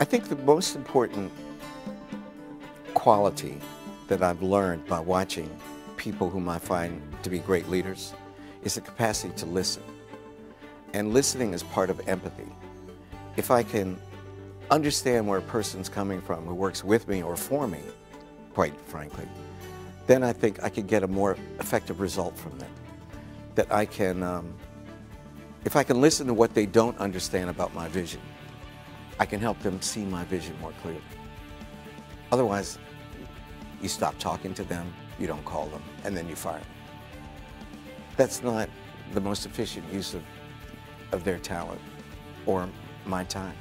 I think the most important quality that I've learned by watching people whom I find to be great leaders is the capacity to listen. And listening is part of empathy. If I can understand where a person's coming from who works with me or for me, quite frankly, then I think I could get a more effective result from them. That I can, um, if I can listen to what they don't understand about my vision, I can help them see my vision more clearly. Otherwise, you stop talking to them, you don't call them, and then you fire them. That's not the most efficient use of, of their talent or my time.